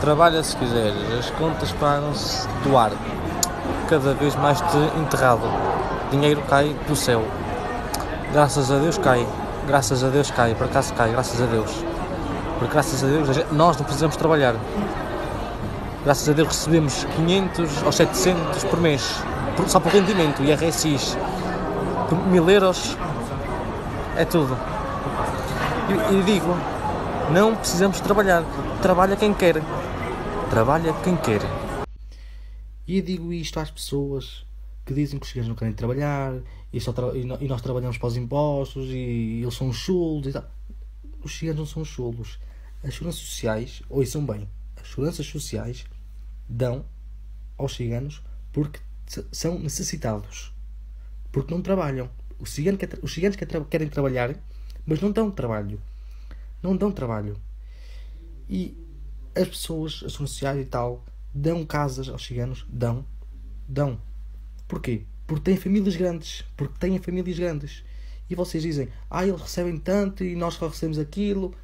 Trabalha se quiseres, as contas pagam-se do ar. Cada vez mais te enterrado. Dinheiro cai do céu. Graças a Deus cai. Graças a Deus cai. Por acaso cai, graças a Deus. Porque graças a Deus nós não precisamos trabalhar. Graças a Deus recebemos 500 ou 700 por mês. Só por rendimento. E RSIs. Por mil euros. É tudo. E, e digo, não precisamos trabalhar. Trabalha quem quer. Trabalha quem quer. E eu digo isto às pessoas que dizem que os ciganos não querem trabalhar e, tra- e nós trabalhamos para os impostos e eles são chulos e tal. Os ciganos não são chulos. As seguranças sociais, ouçam bem, as seguranças sociais dão aos ciganos porque são necessitados. Porque não trabalham. Os ciganos, quer os ciganos querem trabalhar, mas não dão trabalho. Não dão trabalho. E as pessoas, as sociais e tal, dão casas aos ciganos? Dão. Dão. Porquê? Porque têm famílias grandes. Porque têm famílias grandes. E vocês dizem, ah, eles recebem tanto e nós só recebemos aquilo.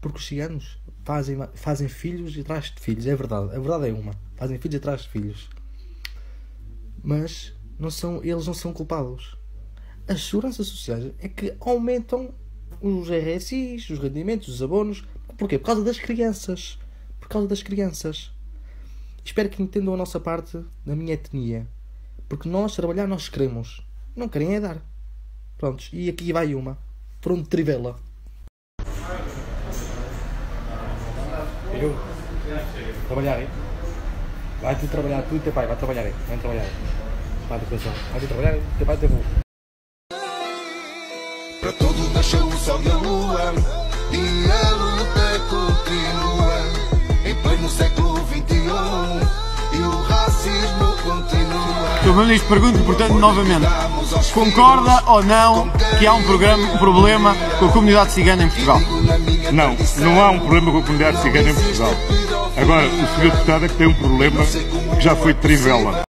Porque os ciganos fazem, fazem filhos atrás de filhos. É verdade. A verdade é uma. Fazem filhos atrás de filhos. Mas não são, eles não são culpados. As seguranças sociais é que aumentam os RSIs, os rendimentos, os abonos. Porquê? Por causa das crianças. Por causa das crianças. Espero que entendam a nossa parte da minha etnia. Porque nós trabalhar nós queremos. Não querem é dar. Prontos. E aqui vai uma. Pronto, Trivela. Eu? Trabalhar, hein? Vai tu trabalhar, tu e teu pai, vai trabalhar, hein? Vai trabalhar. Vai do coração. Vai trabalhar, teu pai teu avô. Para todos nasceu o sol e a lua E a luta continua Em pleno século XXI E o racismo continua Sr. Ministro, pergunto, portanto, novamente, concorda ou não que há um, programa, um problema com a comunidade cigana em Portugal? Não, não há um problema com a comunidade cigana em Portugal. Agora, o senhor deputado é que tem um problema que já foi de trivela.